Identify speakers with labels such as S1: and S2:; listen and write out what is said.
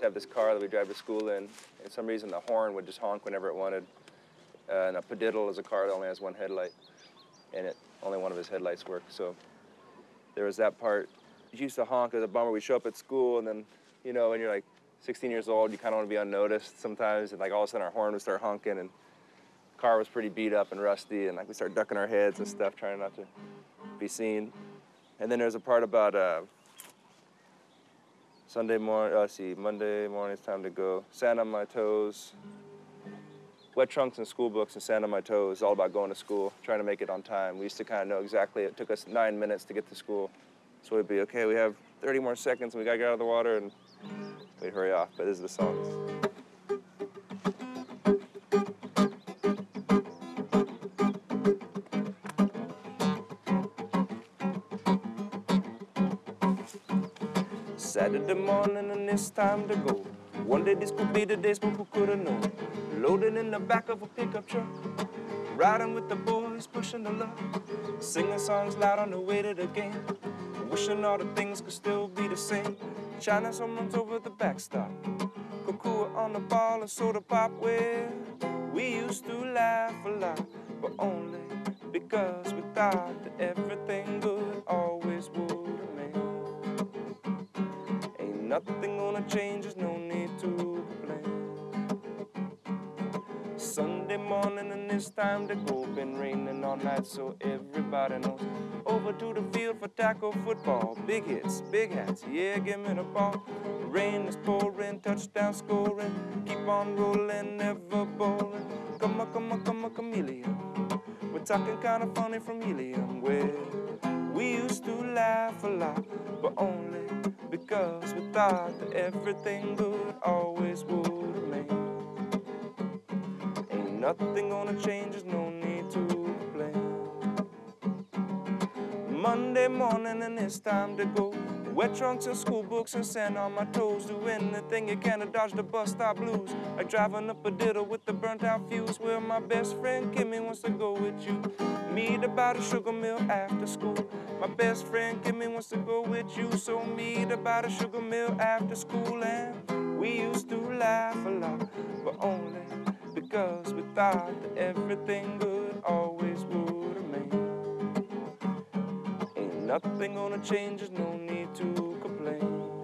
S1: have this car that we drive to school in. And some reason, the horn would just honk whenever it wanted. Uh, and a padiddle is a car that only has one headlight, and it only one of his headlights work. So there was that part. He used to honk as a bummer. We show up at school, and then, you know, when you're like 16 years old, you kind of want to be unnoticed sometimes, and like all of a sudden our horn would start honking, and car was pretty beat up and rusty, and like we start ducking our heads and stuff, trying not to be seen. And then there's a part about uh, Sunday morning, uh, see, Monday morning, it's time to go. Sand on my toes. Wet trunks and school books and sand on my toes, all about going to school, trying to make it on time. We used to kind of know exactly, it took us nine minutes to get to school. So we'd be, okay, we have 30 more seconds and we gotta get out of the water and we'd hurry off, but this is the songs. Saturday morning and it's time to go. One day this could be the day but who could have known? Loaded in the back of a pickup truck, riding with the boys, pushing the luck, singing songs loud on the way to the game, wishing all the things could still be the same. China someone's over the backstop, Cuckoo on the ball and soda pop. Where we used to laugh a lot, but only because we thought that everything nothing gonna change, there's no need to complain. Sunday morning and it's time to go. Been raining all night, so everybody knows. Over to the field for tackle football. Big hits, big hats, yeah, give me the ball. Rain is pouring, touchdown scoring. Keep on rolling, never bowling. Come on, come on, come on, chameleon. We're talking kind of funny from helium. Where we used to laugh a lot, but only because we thought that everything good always would remain. Ain't nothing gonna change, there's no need to complain. Monday morning and it's time to go. Wet trunks and school books and sand on my toes. Do anything you can to dodge the bus stop blues. Like driving a padiddle with the burnt out fuse. Where my best friend Kimmy wants to go with you. Meet about a sugar mill after school. My best friend Kimmy wants to go with you. So meet about a sugar mill after school. And we used to laugh a lot, but only because we thought that everything good always nothing gonna change, there's no need to complain.